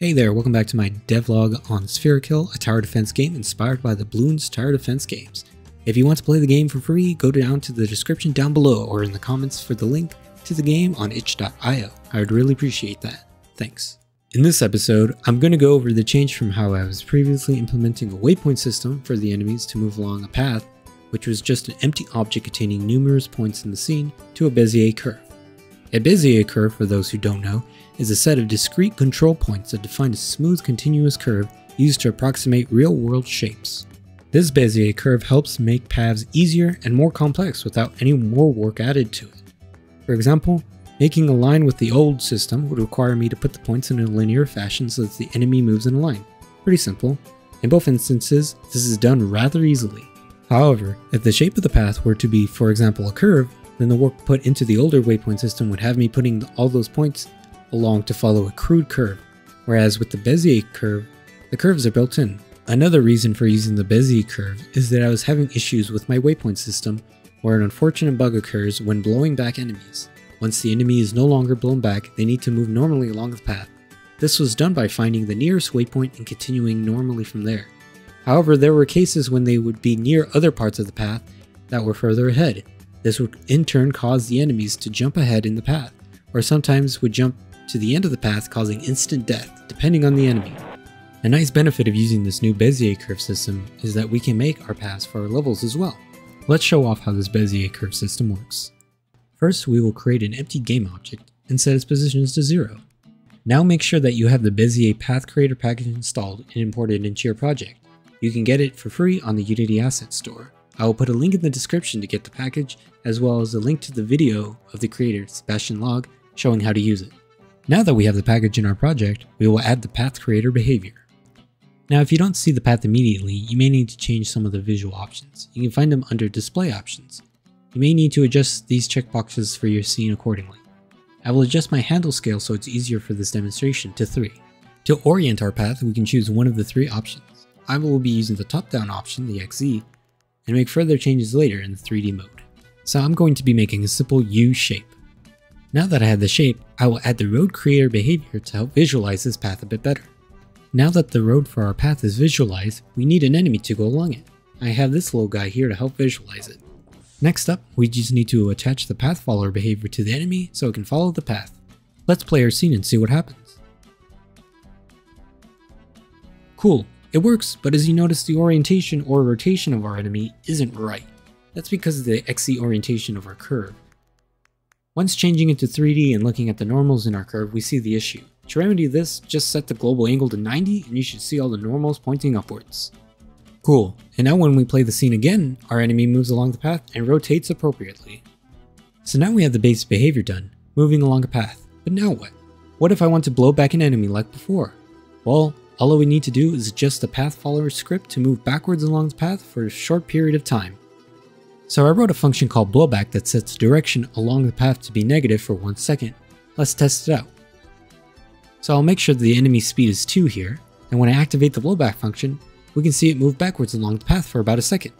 Hey there, welcome back to my devlog on Spherikill, a tower defense game inspired by the Bloons Tower Defense games. If you want to play the game for free, go down to the description down below or in the comments for the link to the game on itch.io. I would really appreciate that. Thanks. In this episode, I'm going to go over the change from how I was previously implementing a waypoint system for the enemies to move along a path, which was just an empty object containing numerous points in the scene, to a Bezier curve. A Bezier curve, for those who don't know, is a set of discrete control points that define a smooth continuous curve used to approximate real-world shapes. This Bezier curve helps make paths easier and more complex without any more work added to it. For example, making a line with the old system would require me to put the points in a linear fashion so that the enemy moves in a line. Pretty simple. In both instances, this is done rather easily. However, if the shape of the path were to be, for example, a curve, then the work put into the older waypoint system would have me putting all those points along to follow a crude curve, whereas with the Bezier curve, the curves are built in. Another reason for using the Bezier curve is that I was having issues with my waypoint system where an unfortunate bug occurs when blowing back enemies. Once the enemy is no longer blown back, they need to move normally along the path. This was done by finding the nearest waypoint and continuing normally from there. However, there were cases when they would be near other parts of the path that were further ahead, this would in turn cause the enemies to jump ahead in the path, or sometimes would jump to the end of the path causing instant death, depending on the enemy. A nice benefit of using this new Bezier curve system is that we can make our paths for our levels as well. Let's show off how this Bezier curve system works. First, we will create an empty game object and set its positions to 0. Now make sure that you have the Bezier Path Creator package installed and imported into your project. You can get it for free on the Unity Asset Store. I will put a link in the description to get the package, as well as a link to the video of the creator, Sebastian Lague, showing how to use it. Now that we have the package in our project, we will add the path creator behavior. Now if you don't see the path immediately, you may need to change some of the visual options. You can find them under display options. You may need to adjust these checkboxes for your scene accordingly. I will adjust my handle scale so it's easier for this demonstration to 3. To orient our path, we can choose one of the three options. I will be using the top-down option, the XZ, and make further changes later in the 3D mode. So I'm going to be making a simple U shape. Now that I have the shape, I will add the road creator behavior to help visualize this path a bit better. Now that the road for our path is visualized, we need an enemy to go along it. I have this little guy here to help visualize it. Next up, we just need to attach the path follower behavior to the enemy so it can follow the path. Let's play our scene and see what happens. Cool, it works, but as you notice the orientation or rotation of our enemy isn't right. That's because of the XZ orientation of our curve. Once changing into 3D and looking at the normals in our curve, we see the issue. To remedy this, just set the global angle to 90 and you should see all the normals pointing upwards. Cool, and now when we play the scene again, our enemy moves along the path and rotates appropriately. So now we have the base behavior done, moving along a path. But now what? What if I want to blow back an enemy like before? Well, all we need to do is adjust the path follower script to move backwards along the path for a short period of time. So I wrote a function called blowback that sets direction along the path to be negative for 1 second. Let's test it out. So I'll make sure the enemy speed is 2 here, and when I activate the blowback function, we can see it move backwards along the path for about a second.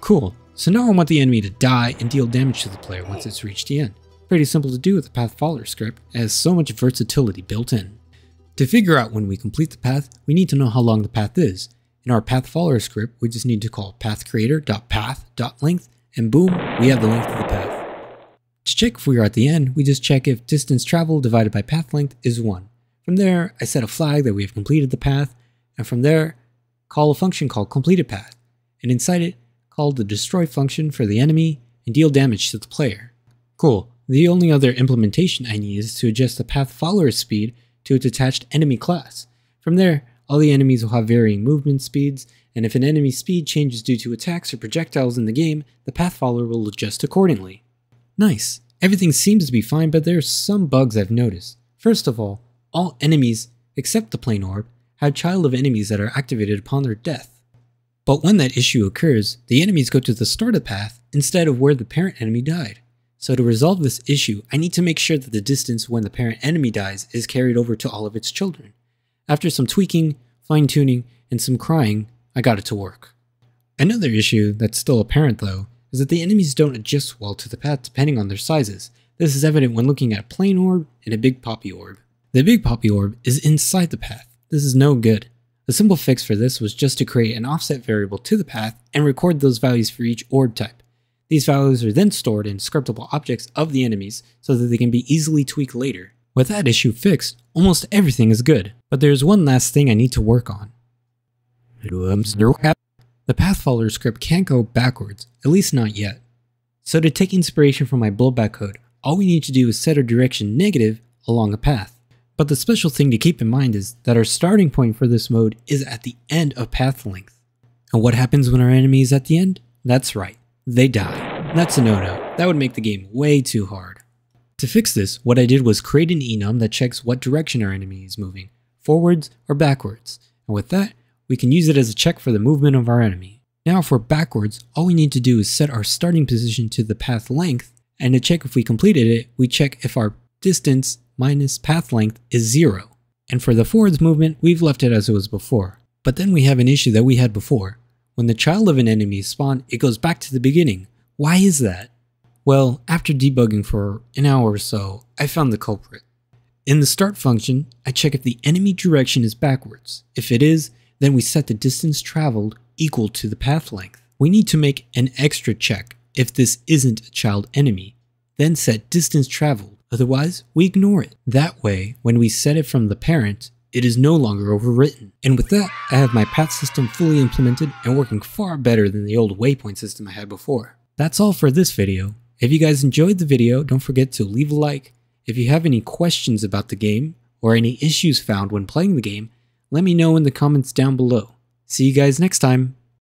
Cool, so now I want the enemy to die and deal damage to the player once it's reached the end. Pretty simple to do with the path follower script, has so much versatility built in. To figure out when we complete the path, we need to know how long the path is. In our path follower script, we just need to call pathCreator.path.length, and boom, we have the length of the path. To check if we are at the end, we just check if distance traveled divided by path length is 1. From there, I set a flag that we have completed the path, and from there, call a function called completedPath, and inside it, call the destroy function for the enemy and deal damage to the player. Cool, the only other implementation I need is to adjust the path follower speed to its attached enemy class. From there, all the enemies will have varying movement speeds, and if an enemy's speed changes due to attacks or projectiles in the game, the path follower will adjust accordingly. Nice. Everything seems to be fine, but there are some bugs I've noticed. First of all, all enemies, except the plane orb, have child of enemies that are activated upon their death. But when that issue occurs, the enemies go to the start of the path instead of where the parent enemy died. So to resolve this issue, I need to make sure that the distance when the parent enemy dies is carried over to all of its children. After some tweaking, fine tuning, and some crying, I got it to work. Another issue that's still apparent though, is that the enemies don't adjust well to the path depending on their sizes. This is evident when looking at a plane orb and a big poppy orb. The big poppy orb is inside the path. This is no good. The simple fix for this was just to create an offset variable to the path and record those values for each orb type. These values are then stored in scriptable objects of the enemies so that they can be easily tweaked later. With that issue fixed, almost everything is good, but there's one last thing I need to work on. The Pathfollower script can't go backwards, at least not yet. So to take inspiration from my blowback code, all we need to do is set our direction negative along a path. But the special thing to keep in mind is that our starting point for this mode is at the end of path length. And what happens when our enemy is at the end? That's right, they die. That's a no-no, that would make the game way too hard. To fix this, what I did was create an enum that checks what direction our enemy is moving, forwards or backwards, and with that, we can use it as a check for the movement of our enemy. Now if we're backwards, all we need to do is set our starting position to the path length, and to check if we completed it, we check if our distance minus path length is zero. And for the forwards movement, we've left it as it was before. But then we have an issue that we had before. When the child of an enemy is spawned, it goes back to the beginning. Why is that? Well, after debugging for an hour or so, I found the culprit. In the start function, I check if the enemy direction is backwards. If it is, then we set the distance traveled equal to the path length. We need to make an extra check if this isn't a child enemy, then set distance traveled, otherwise we ignore it. That way, when we set it from the parent, it is no longer overwritten. And with that, I have my path system fully implemented and working far better than the old waypoint system I had before. That's all for this video. If you guys enjoyed the video, don't forget to leave a like. If you have any questions about the game, or any issues found when playing the game, let me know in the comments down below. See you guys next time.